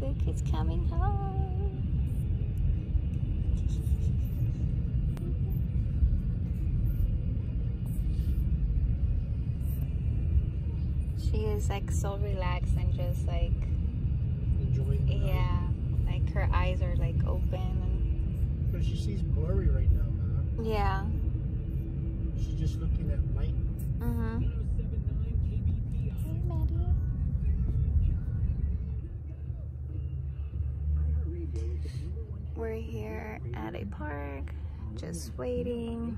Look, it's coming home. She is like so relaxed and just like Enjoying the yeah, like her eyes are like open But she sees blurry right now, man. yeah. She's just looking at light. Mhm. We're here at a park, just waiting.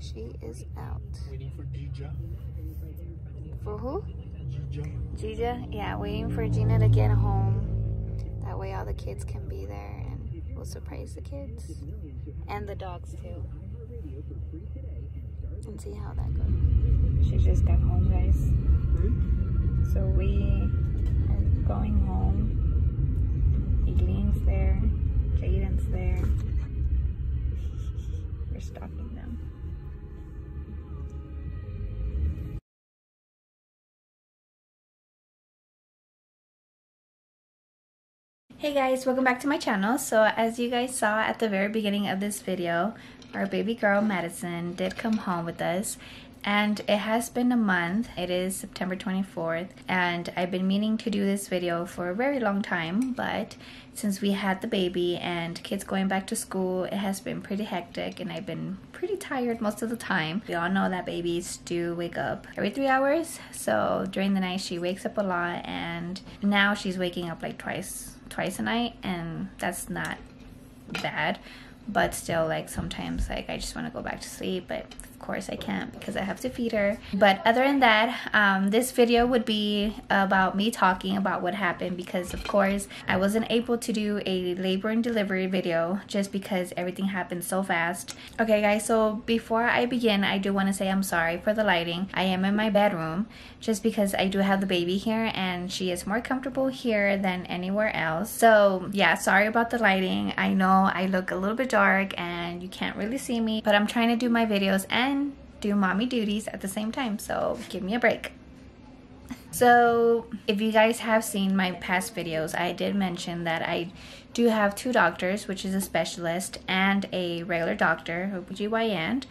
She is out. Waiting for. For who? Dija. Gina? Yeah, waiting for Gina to get home. That way all the kids can be there and we'll surprise the kids. And the dogs too. And see how that goes. She just got home, guys. So we are going home. Eileen's there. Jaden's there. We're stalking them. Hey guys, welcome back to my channel. So as you guys saw at the very beginning of this video, our baby girl Madison did come home with us and it has been a month. It is September 24th and I've been meaning to do this video for a very long time but since we had the baby and kids going back to school, it has been pretty hectic and I've been pretty tired most of the time. We all know that babies do wake up every three hours so during the night she wakes up a lot and now she's waking up like twice twice a night and that's not bad but still like sometimes like I just want to go back to sleep but of course I can't because I have to feed her. But other than that um, this video would be about me talking about what happened because of course I wasn't able to do a labor and delivery video just because everything happened so fast. Okay guys so before I begin I do want to say I'm sorry for the lighting. I am in my bedroom just because I do have the baby here and she is more comfortable here than anywhere else. So yeah sorry about the lighting. I know I look a little bit dark and you can't really see me but I'm trying to do my videos and do mommy duties at the same time so give me a break. So if you guys have seen my past videos I did mention that I do have two doctors which is a specialist and a regular doctor OBGYN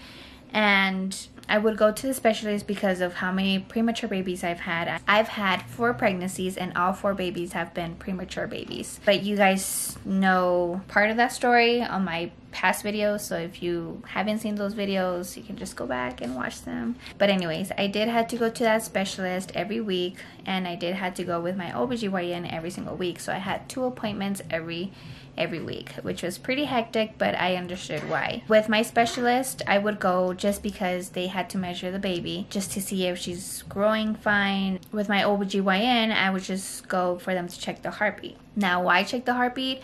and I would go to the specialist because of how many premature babies I've had. I've had four pregnancies and all four babies have been premature babies. But you guys know part of that story on my past videos so if you haven't seen those videos you can just go back and watch them but anyways I did have to go to that specialist every week and I did have to go with my OBGYN every single week so I had two appointments every every week, which was pretty hectic, but I understood why. With my specialist, I would go just because they had to measure the baby just to see if she's growing fine. With my OBGYN, I would just go for them to check the heartbeat. Now, why check the heartbeat?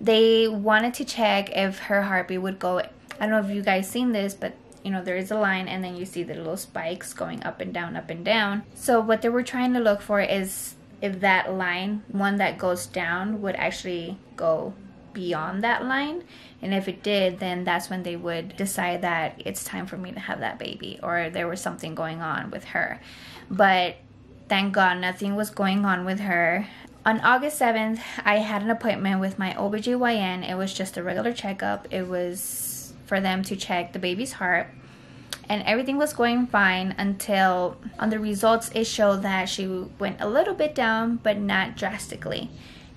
They wanted to check if her heartbeat would go. I don't know if you guys seen this, but you know there is a line and then you see the little spikes going up and down up and down. So what they were trying to look for is if that line one that goes down would actually go beyond that line. And if it did then that's when they would decide that it's time for me to have that baby or there was something going on with her. But thank god nothing was going on with her on August 7th I had an appointment with my OBGYN it was just a regular checkup. It was for them to check the baby's heart and everything was going fine until on the results it showed that she went a little bit down but not drastically.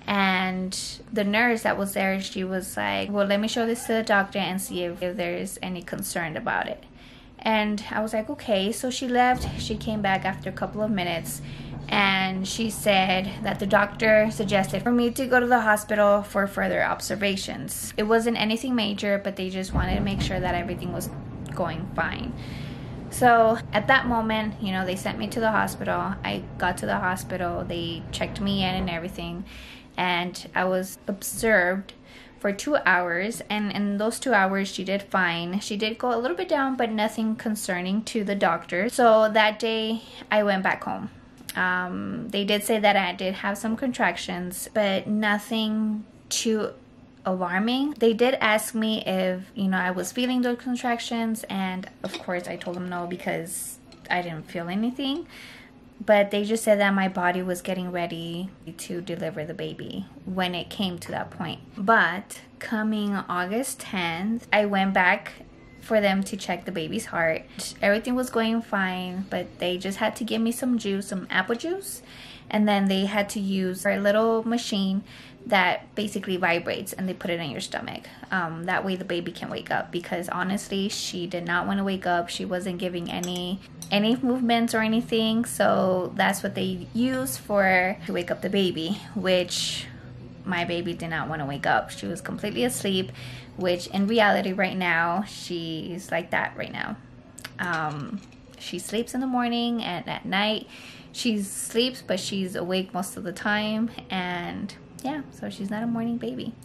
And the nurse that was there she was like well let me show this to the doctor and see if, if there's any concern about it and i was like okay. So she left. She came back after a couple of minutes. And she said that the doctor suggested for me to go to the hospital for further observations. It wasn't anything major but they just wanted to make sure that everything was going fine. So at that moment, you know, they sent me to the hospital. I got to the hospital, they checked me in and everything, and I was observed for two hours. And in those two hours, she did fine. She did go a little bit down, but nothing concerning to the doctor. So that day, I went back home. Um, they did say that I did have some contractions, but nothing too alarming. They did ask me if, you know, I was feeling those contractions and of course I told them no because I didn't feel anything. But they just said that my body was getting ready to deliver the baby when it came to that point. But coming August 10th, I went back for them to check the baby's heart. Everything was going fine, but they just had to give me some juice, some apple juice, and then they had to use a little machine that basically vibrates and they put it in your stomach. Um, that way the baby can wake up because honestly, she did not want to wake up. She wasn't giving any any movements or anything. So that's what they use for to wake up the baby, which my baby did not want to wake up. She was completely asleep, which in reality right now, she's like that right now. Um, she sleeps in the morning and at night she sleeps, but she's awake most of the time. And yeah, so she's not a morning baby.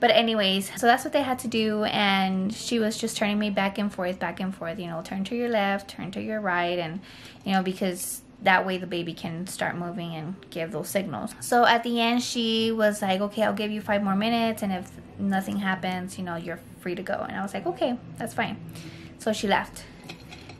but anyways, so that's what they had to do. And she was just turning me back and forth, back and forth, you know, turn to your left, turn to your right. And, you know, because that way the baby can start moving and give those signals. So at the end, she was like, okay, I'll give you five more minutes. And if nothing happens, you know, you're free to go. And I was like, okay, that's fine. So she left.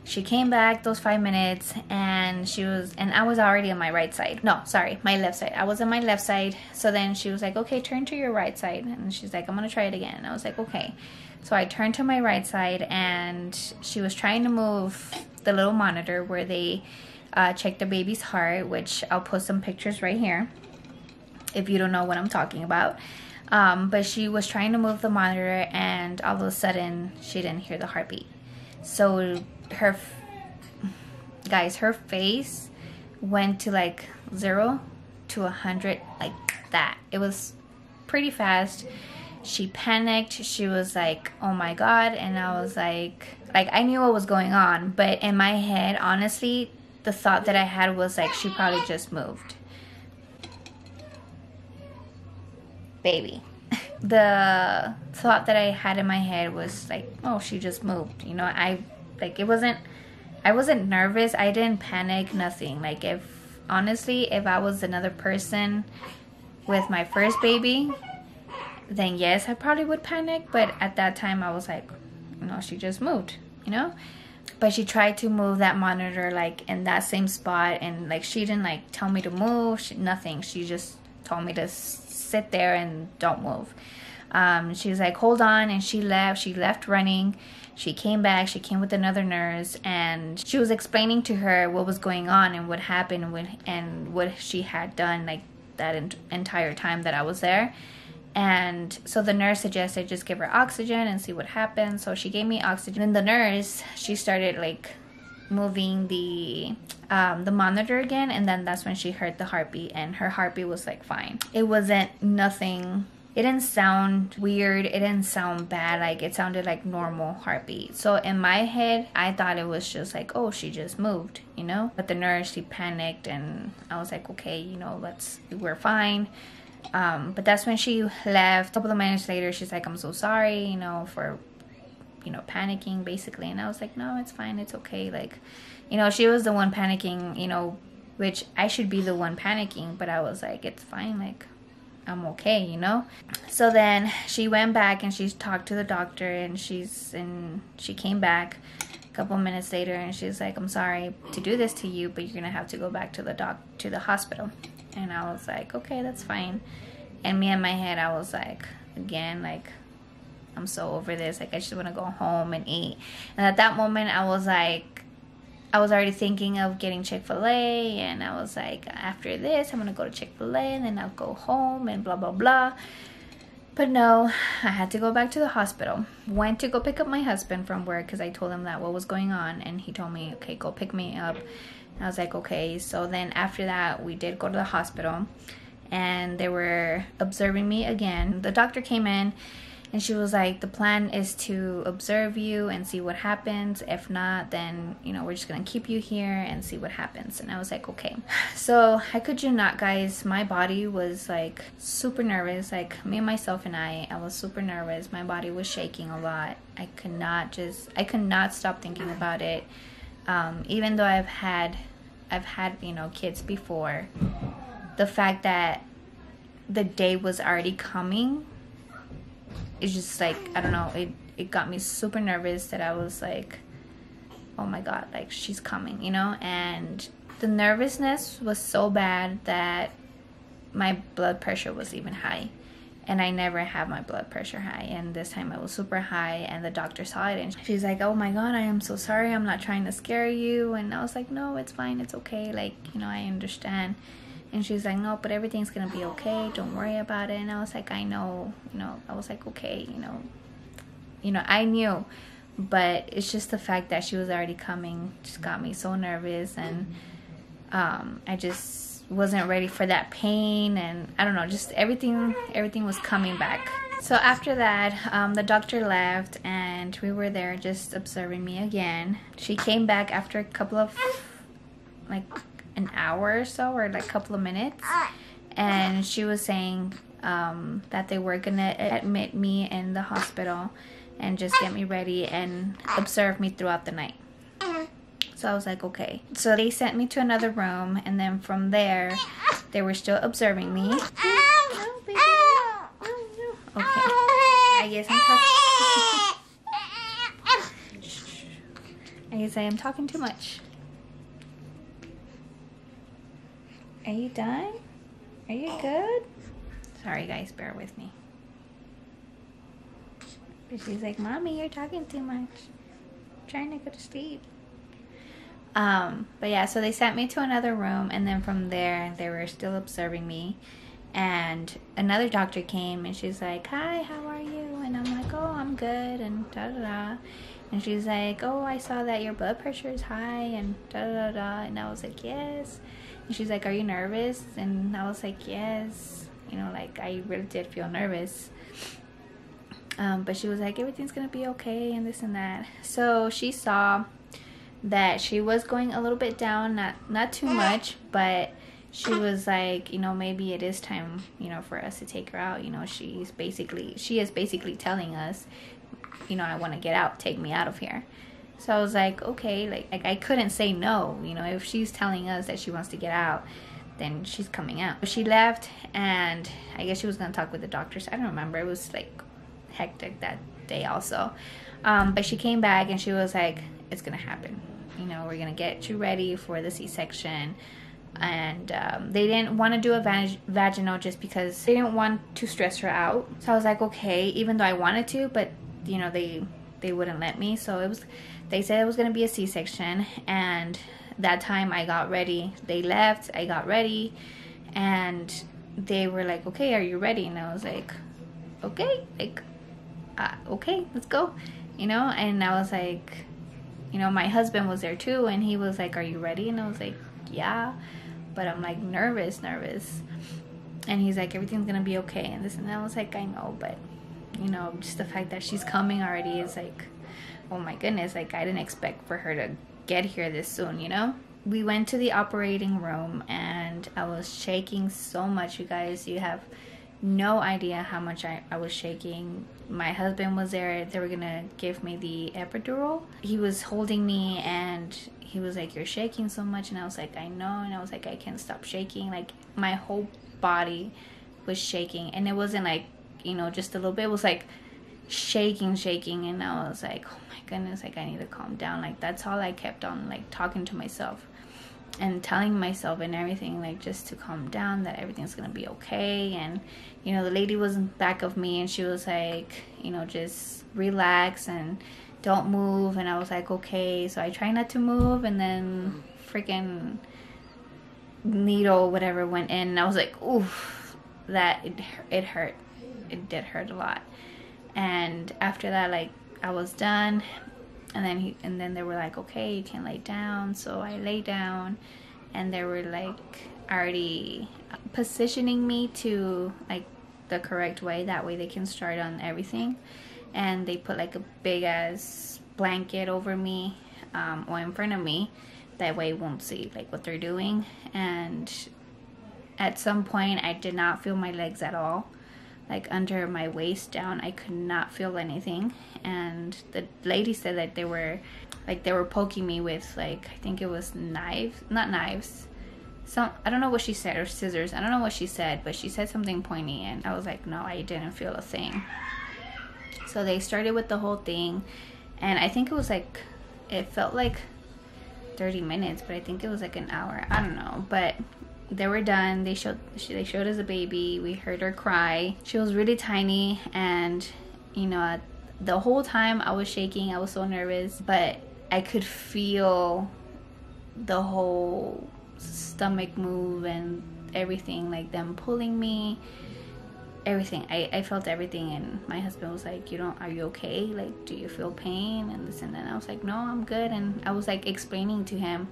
She came back those five minutes and she was, and I was already on my right side. No, sorry, my left side. I was on my left side. So then she was like, okay, turn to your right side. And she's like, I'm going to try it again. And I was like, okay. So I turned to my right side and she was trying to move the little monitor where they uh, check the baby's heart, which I'll post some pictures right here if you don't know what I'm talking about. Um, but she was trying to move the monitor and all of a sudden she didn't hear the heartbeat. So her guys her face went to like zero to a hundred like that. It was pretty fast. She panicked. She was like oh my god. And i was like like i knew what was going on but in my head honestly the thought that i had was like she probably just moved. Baby. The thought that i had in my head was like oh she just moved. You know i like it wasn't I wasn't nervous. I didn't panic, nothing. Like if honestly, if I was another person with my first baby, then yes, I probably would panic, but at that time I was like, no, she just moved, you know? But she tried to move that monitor like in that same spot and like she didn't like tell me to move, she, nothing. She just told me to sit there and don't move. Um, she was like, hold on, and she left. She left running she came back, she came with another nurse, and she was explaining to her what was going on and what happened when, and what she had done like that entire time that I was there. And so the nurse suggested just give her oxygen and see what happens. So she gave me oxygen. And the nurse, she started like moving the um, the monitor again and then that's when she heard the heartbeat and her heartbeat was like fine it wasn't nothing it didn't sound weird it didn't sound bad like it sounded like normal heartbeat. So in my head i thought it was just like oh she just moved you know? But the nurse she panicked and i was like okay you know let's we're fine. Um, but that's when she left. A couple of minutes later she's like i'm so sorry you know for you know panicking basically. And i was like no it's fine it's okay like you know she was the one panicking you know which i should be the one panicking but i was like it's fine like I'm okay, you know? So then she went back and she talked to the doctor and she's and she came back a couple minutes later and she's like, I'm sorry to do this to you, but you're gonna have to go back to the doc to the hospital. And I was like, okay, that's fine. And me in my head, I was like, again, like, I'm so over this. Like, I just want to go home and eat. And at that moment, I was like, I was already thinking of getting Chick fil A, and I was like, after this, I'm gonna go to Chick fil A, and then I'll go home, and blah blah blah. But no, I had to go back to the hospital. Went to go pick up my husband from work because I told him that what was going on, and he told me, okay, go pick me up. And I was like, okay. So then after that, we did go to the hospital, and they were observing me again. The doctor came in and she was like the plan is to observe you and see what happens. If not then you know we're just gonna keep you here and see what happens. And i was like okay. So i could you not guys? My body was like super nervous. Like me myself and i i was super nervous. My body was shaking a lot. I could not just i could not stop thinking about it. Um, even though i've had i've had you know kids before the fact that the day was already coming it's just like I don't know. It it got me super nervous that I was like, oh my god, like she's coming, you know. And the nervousness was so bad that my blood pressure was even high and I never have my blood pressure high. And this time it was super high, and the doctor saw it, and she's like, "Oh my god, I am so sorry. I'm not trying to scare you." And I was like, "No, it's fine. It's okay. Like, you know, I understand." And she's like, "No, but everything's gonna be okay. Don't worry about it." And I was like, "I know. You know." I was like, "Okay. You know." You know, I knew, but it's just the fact that she was already coming just got me so nervous, and um, I just wasn't ready for that pain and I don't know just everything everything was coming back so after that um, the doctor left and we were there just observing me again she came back after a couple of like an hour or so or like a couple of minutes and she was saying um, that they were gonna admit me in the hospital and just get me ready and observe me throughout the night so I was like, okay. So they sent me to another room, and then from there, they were still observing me. Okay. I guess I'm talking. I guess I am talking too much. Are you done? Are you good? Sorry, guys, bear with me. But she's like, Mommy, you're talking too much. I'm trying to go to sleep. Um, but yeah, so they sent me to another room, and then from there, they were still observing me. And another doctor came, and she's like, "Hi, how are you?" And I'm like, "Oh, I'm good," and da da da. And she's like, "Oh, I saw that your blood pressure is high," and da da da. And I was like, "Yes." She's like, "Are you nervous?" And I was like, "Yes." You know, like I really did feel nervous. Um, but she was like, "Everything's gonna be okay," and this and that. So she saw that she was going a little bit down, not not too much, but she was like, you know, maybe it is time, you know, for us to take her out. You know, she's basically she is basically telling us, you know, I want to get out, take me out of here. So I was like, okay, like, like I couldn't say no. You know, if she's telling us that she wants to get out, then she's coming out. She left, and I guess she was gonna talk with the doctors. I don't remember. It was like hectic that day also. Um, but she came back and she was like, it's gonna happen you know, we're gonna get you ready for the C-section. And um, they didn't want to do a vag- vaginal just because they didn't want to stress her out. So I was like, okay, even though I wanted to, but you know, they they wouldn't let me. So it was, they said it was gonna be a C-section, and that time I got ready. They left, I got ready, and they were like, okay, are you ready? And I was like, okay, like, uh, okay, let's go, you know. And I was like, you know, my husband was there too, and he was like, Are you ready? And I was like, Yeah. But I'm like nervous, nervous. And he's like, Everything's gonna be okay. And this and that. I was like, I know, but, you know, just the fact that she's coming already is like, oh my goodness, like, I didn't expect for her to get here this soon, you know? We went to the operating room, and I was shaking so much, you guys. You have no idea how much I, I was shaking. My husband was there. They were gonna give me the epidural. He was holding me and he was like, You're shaking so much. And I was like, I know. And I was like, I can't stop shaking. Like, my whole body was shaking. And it wasn't like, you know, just a little bit. It was like shaking, shaking. And I was like, Oh my goodness, like, I need to calm down. Like, that's all I kept on, like, talking to myself and telling myself and everything like just to calm down that everything's gonna be okay and you know the lady was in back of me and she was like you know just relax and don't move and i was like okay so i try not to move and then freaking needle whatever went in and i was like oof that it, it hurt it did hurt a lot. And after that like i was done. And then he and then they were like okay you can lay down. So i lay down and they were like already positioning me to like the correct way. That way they can start on everything. And they put like a big ass blanket over me um, or in front of me. That way won't see like what they're doing. And at some point i did not feel my legs at all like under my waist down i could not feel anything and the lady said that they were like they were poking me with like i think it was knives not knives some i don't know what she said or scissors i don't know what she said but she said something pointy and i was like no i didn't feel a thing so they started with the whole thing and i think it was like it felt like 30 minutes, but I think it was like an hour. I don't know, but they were done. They showed they showed us a baby. We heard her cry. She was really tiny, and you know, the whole time I was shaking. I was so nervous, but I could feel the whole stomach move and everything, like them pulling me everything I, I felt everything and my husband was like you don't are you okay like do you feel pain and this and that and i was like no i'm good and i was like explaining to him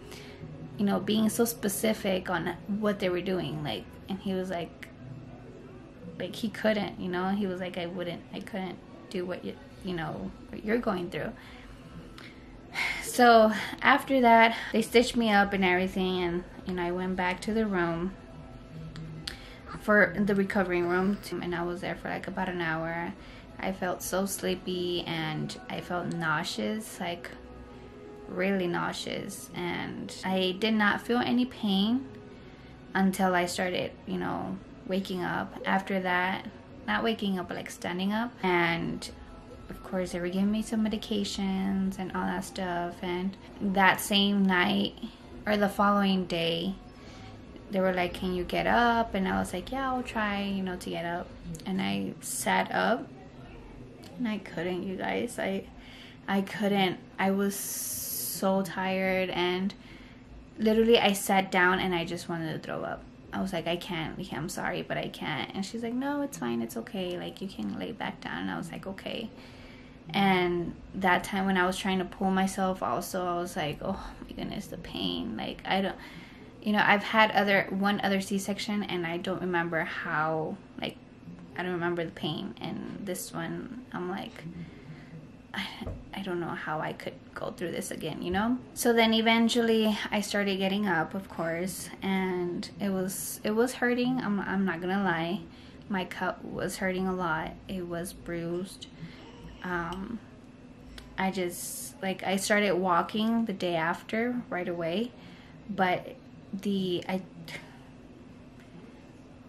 you know being so specific on what they were doing like and he was like like he couldn't you know he was like i wouldn't i couldn't do what you you know what you're going through so after that they stitched me up and everything and you know i went back to the room for the recovering room and I was there for like about an hour. I felt so sleepy and I felt nauseous, like really nauseous. And I did not feel any pain until I started, you know, waking up. After that, not waking up, but like standing up. And of course, they were giving me some medications and all that stuff. And that same night or the following day, they were like, Can you get up? And I was like, Yeah, I'll try, you know, to get up. And I sat up and I couldn't, you guys. I I couldn't. I was so tired and literally I sat down and I just wanted to throw up. I was like, I can't, I'm sorry, but I can't. And she's like, No, it's fine, it's okay. Like you can lay back down. And I was like, Okay. And that time when I was trying to pull myself also, I was like, Oh my goodness, the pain. Like I don't you know, I've had other one other C-section and I don't remember how like I don't remember the pain and this one I'm like I, I don't know how I could go through this again, you know? So then eventually I started getting up, of course, and it was it was hurting. I'm I'm not going to lie. My cut was hurting a lot. It was bruised. Um I just like I started walking the day after right away, but the I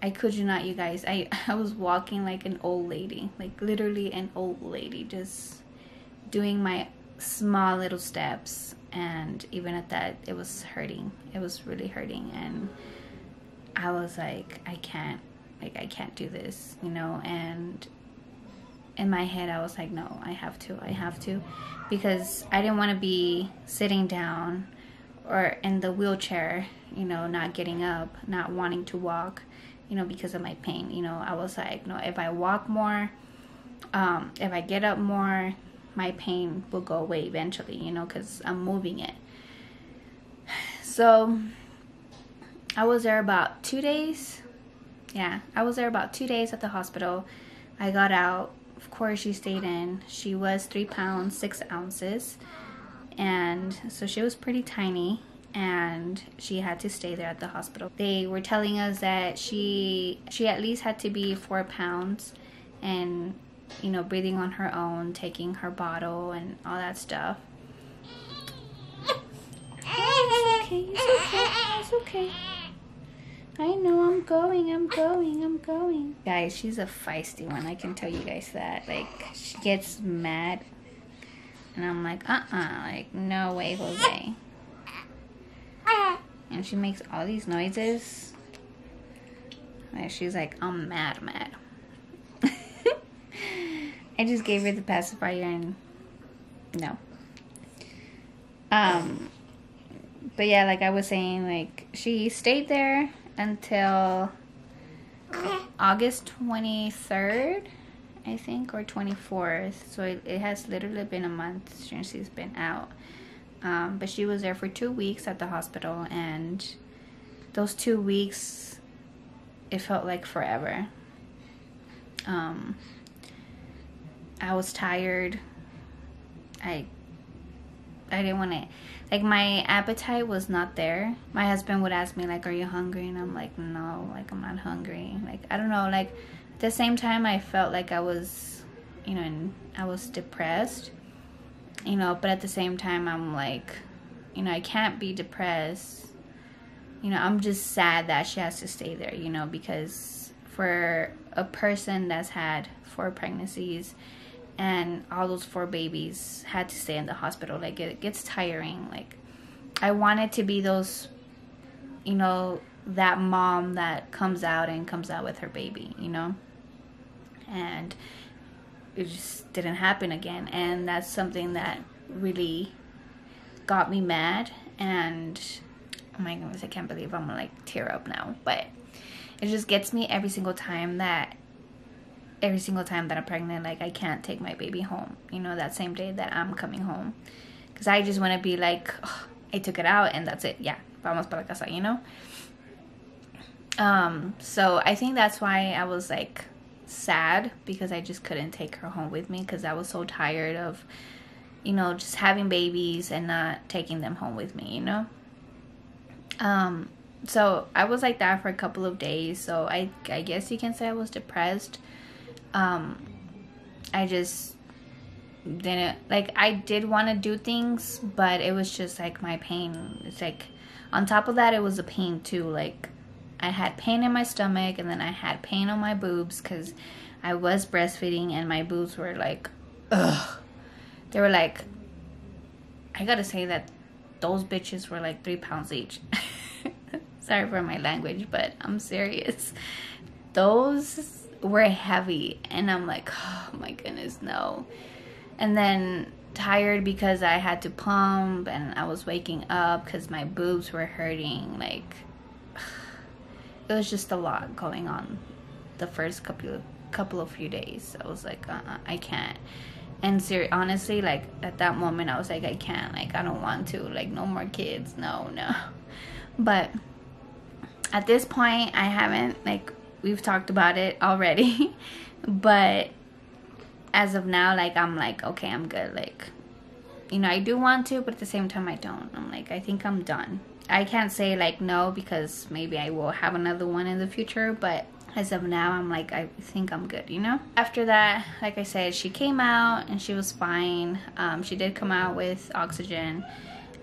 I could you not, you guys. I I was walking like an old lady, like literally an old lady, just doing my small little steps. And even at that, it was hurting. It was really hurting, and I was like, I can't, like I can't do this, you know. And in my head, I was like, no, I have to, I have to, because I didn't want to be sitting down or in the wheelchair, you know, not getting up, not wanting to walk, you know, because of my pain. You know, I was like, no, if I walk more, um, if I get up more, my pain will go away eventually, you know, because I'm moving it. So I was there about two days. Yeah, I was there about two days at the hospital. I got out. Of course, she stayed in. She was three pounds, six ounces and so she was pretty tiny and she had to stay there at the hospital. They were telling us that she she at least had to be four pounds and you know breathing on her own, taking her bottle and all that stuff. It's okay, it's okay, it's okay. I know I'm going, I'm going, I'm going. Guys, she's a feisty one. I can tell you guys that. Like, she gets mad and I'm like, uh-uh, like, no way, Jose. And she makes all these noises. And she's like, I'm mad, mad. I just gave her the pacifier and no. Um, but yeah, like I was saying, like, she stayed there until August 23rd. I think, or 24th. So it, it has literally been a month since she's been out. Um, but she was there for two weeks at the hospital, and those two weeks, it felt like forever. Um, I was tired. I I didn't want to like my appetite was not there. My husband would ask me like are you hungry and I'm like no, like I'm not hungry. Like I don't know, like at the same time, I felt like I was, you know, and I was depressed, you know, but at the same time, I'm like, you know, I can't be depressed. You know, I'm just sad that she has to stay there, you know, because for a person that's had four pregnancies and all those four babies had to stay in the hospital, like it gets tiring. Like I wanted to be those, you know, that mom that comes out and comes out with her baby, you know? And it just didn't happen again. And that's something that really got me mad. And oh my goodness, I can't believe I'm gonna like tear up now. But it just gets me every single time that every single time that I'm pregnant, like I can't take my baby home, you know, that same day that I'm coming home. Because I just want to be like, oh, I took it out and that's it. Yeah, vamos para casa, you know? Um, so I think that's why I was like sad because I just couldn't take her home with me because I was so tired of, you know, just having babies and not taking them home with me, you know? Um, so I was like that for a couple of days. So I, I guess you can say I was depressed. Um, I just didn't like I did want to do things, but it was just like my pain. It's like on top of that, it was a pain too. Like I had pain in my stomach, and then I had pain on my boobs because I was breastfeeding, and my boobs were like, ugh. They were like, I gotta say that those bitches were like three pounds each. Sorry for my language, but I'm serious. Those were heavy, and I'm like, oh my goodness, no and then tired because I had to pump and I was waking up because my boobs were hurting. Like, it was just a lot going on the first couple of, couple of few days. I was like, uh-uh, I can't. And ser- honestly, like at that moment, I was like, I can't. Like, I don't want to. Like, no more kids. No, no. But at this point, I haven't, like, we've talked about it already. but as of now, like I'm like, okay, I'm good. Like, you know, I do want to, but at the same time, I don't. I'm like, I think I'm done. I can't say like no because maybe I will have another one in the future, but as of now, I'm like, I think I'm good, you know? After that, like I said, she came out and she was fine. Um, she did come out with oxygen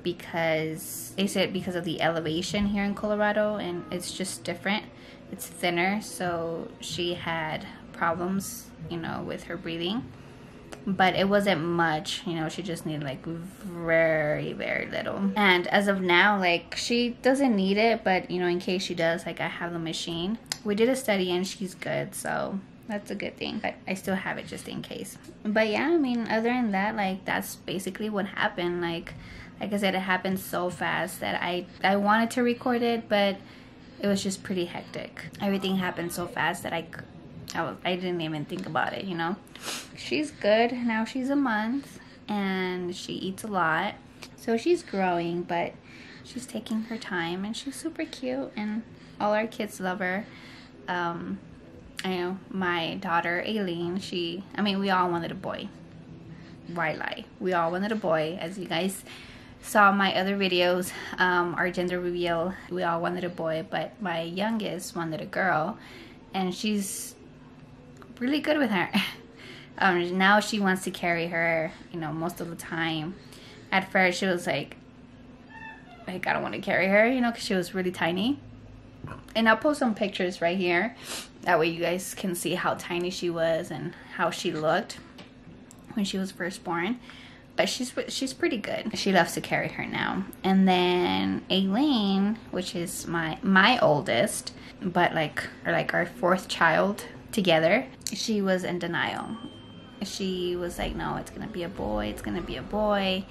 because they said because of the elevation here in Colorado and it's just different. It's thinner, so she had problems you know, with her breathing. But it wasn't much, you know, she just needed like very, very little. And as of now, like she doesn't need it, but you know, in case she does, like I have the machine. We did a study and she's good, so that's a good thing. But I still have it just in case. But yeah, I mean, other than that, like that's basically what happened. Like, like I said, it happened so fast that I I wanted to record it, but it was just pretty hectic. Everything happened so fast that I I, was, I didn't even think about it, you know. She's good. Now she's a month and she eats a lot. So she's growing, but she's taking her time and she's super cute and all our kids love her. Um, I know my daughter Aileen, she, I mean, we all wanted a boy. Why lie? We all wanted a boy. As you guys saw my other videos, um, our gender reveal, we all wanted a boy, but my youngest wanted a girl. And she's really good with her. Um, now she wants to carry her, you know, most of the time. At first, she was like, like I don't want to carry her, you know, because she was really tiny. And I'll post some pictures right here. That way you guys can see how tiny she was and how she looked when she was first born. But she's she's pretty good. She loves to carry her now. And then Aileen, which is my my oldest, but like or like our fourth child together, she was in denial. She was like, "No, it's gonna be a boy. It's gonna be a boy."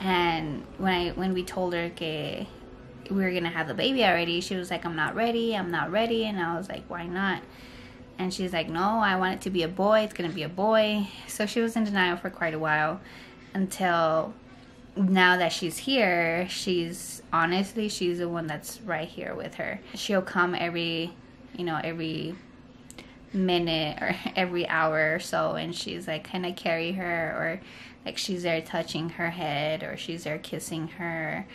And when I when we told her que we were gonna have the baby already, she was like, "I'm not ready. I'm not ready." And I was like, "Why not?" And she's like, "No, I want it to be a boy. It's gonna be a boy." So she was in denial for quite a while until now that she's here, she's honestly she's the one that's right here with her. She'll come every, you know, every minute or every hour or so and she's like can i carry her or like she's there touching her head or she's there kissing her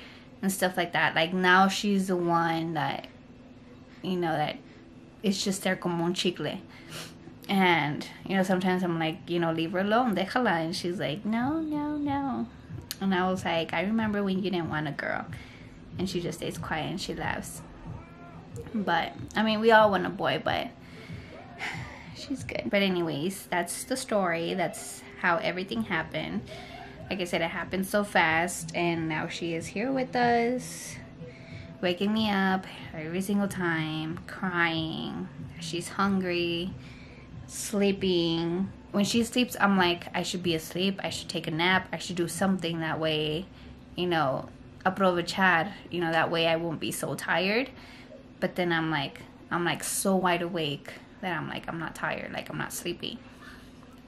and stuff like that like now she's the one that you know that it's just there como un chicle and you know sometimes i'm like you know leave her alone déjala and she's like no no no and i was like i remember when you didn't want a girl and she just stays quiet and she laughs but i mean we all want a boy but she's good. But anyways, that's the story. That's how everything happened. like I said, it happened so fast, and now she is here with us, waking me up every single time, crying. She's hungry, sleeping. When she sleeps, I'm like, I should be asleep. I should take a nap. I should do something that way, you know, aprovechar. You know, that way I won't be so tired. But then I'm like, I'm like so wide awake that I'm like, I'm not tired. Like I'm not sleepy.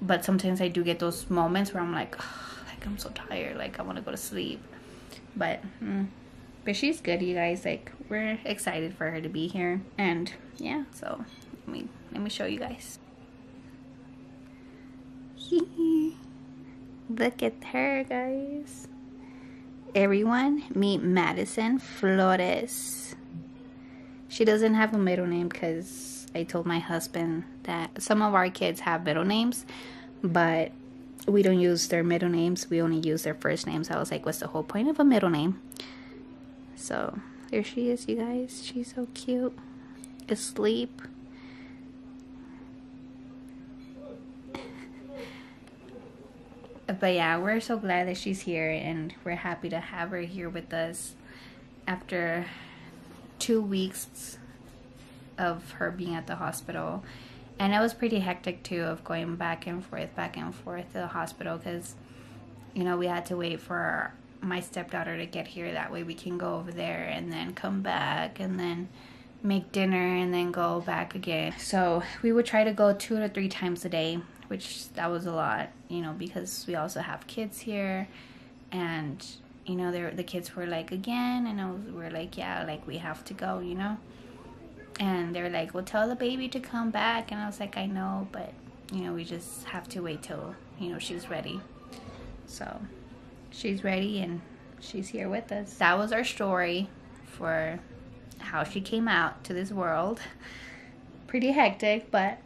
But sometimes I do get those moments where I'm like, oh, like I'm so tired. Like I want to go to sleep. But, mm, but she's good, you guys. Like we're excited for her to be here. And yeah, so let me let me show you guys. Look at her, guys. Everyone, meet Madison Flores. She doesn't have a middle name because I told my husband that some of our kids have middle names, but we don't use their middle names. We only use their first names. I was like, what's the whole point of a middle name? So there she is, you guys. She's so cute. Asleep. But yeah, we're so glad that she's here and we're happy to have her here with us after two weeks of her being at the hospital. And it was pretty hectic too of going back and forth, back and forth to the hospital because, you know, we had to wait for my stepdaughter to get here. That way we can go over there and then come back and then make dinner and then go back again. So we would try to go two to three times a day which that was a lot, you know, because we also have kids here, and you know, the kids were like again, and I was, we're like, yeah, like we have to go, you know, and they're like, well, tell the baby to come back, and I was like, I know, but you know, we just have to wait till you know she's ready. So she's ready and she's here with us. That was our story for how she came out to this world. Pretty hectic, but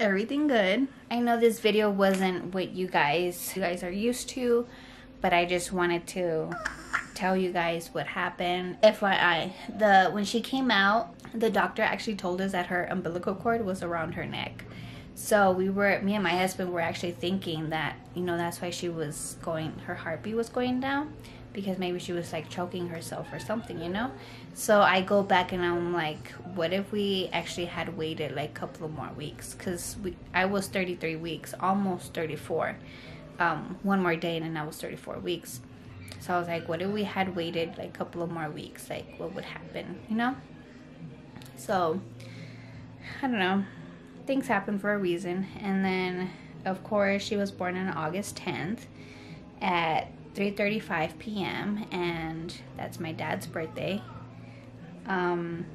everything good. I know this video wasn't what you guys you guys are used to, but I just wanted to tell you guys what happened. FYI, the when she came out, the doctor actually told us that her umbilical cord was around her neck. So we were me and my husband were actually thinking that, you know, that's why she was going her heartbeat was going down because maybe she was like choking herself or something, you know? So I go back and I'm like, what if we actually had waited like a couple of more weeks? Because we, I was 33 weeks, almost 34. Um, one more day and then I was 34 weeks. So I was like, what if we had waited like a couple of more weeks? Like, what would happen, you know? So, I don't know. Things happen for a reason. And then, of course, she was born on August 10th at 3.35 p.m. and that's my dad's birthday. Um,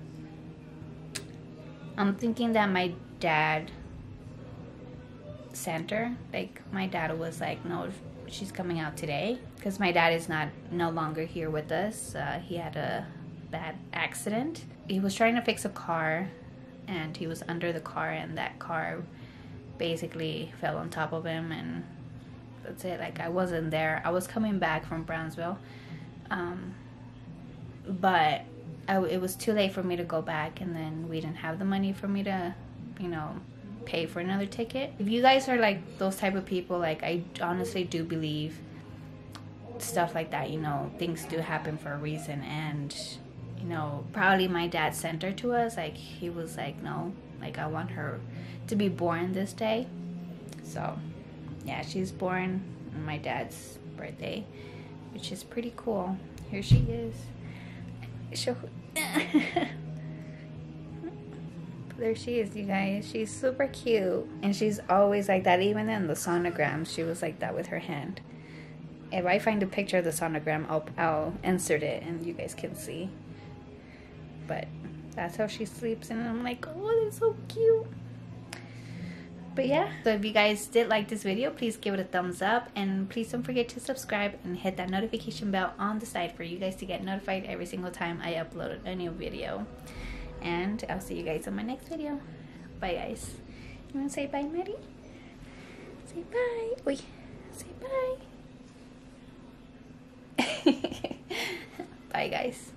I'm thinking that my dad sent her. Like my dad was like, no, she's coming out today because my dad is not no longer here with us. Uh, he had a bad accident. He was trying to fix a car and he was under the car and that car basically fell on top of him and that's it. Like I wasn't there. I was coming back from Brownsville, um, but I, it was too late for me to go back, and then we didn't have the money for me to, you know, pay for another ticket. If you guys are like those type of people, like I honestly do believe stuff like that. You know, things do happen for a reason, and you know, probably my dad sent her to us. Like he was like, no, like I want her to be born this day. So yeah, she's born on my dad's birthday, which is pretty cool. Here she is. Show. there she is, you guys. She's super cute. And she's always like that. Even in the sonogram, she was like that with her hand. If I find a picture of the sonogram, I'll, I'll insert it and you guys can see. But that's how she sleeps. And I'm like, oh, that's so cute but yeah. So if you guys did like this video please give it a thumbs up. And please don't forget to subscribe and hit that notification bell on the side for you guys to get notified every single time I upload a new video. And I'll see you guys on my next video. Bye guys. You want to say bye Maddie say bye. Wait, say bye. Bye guys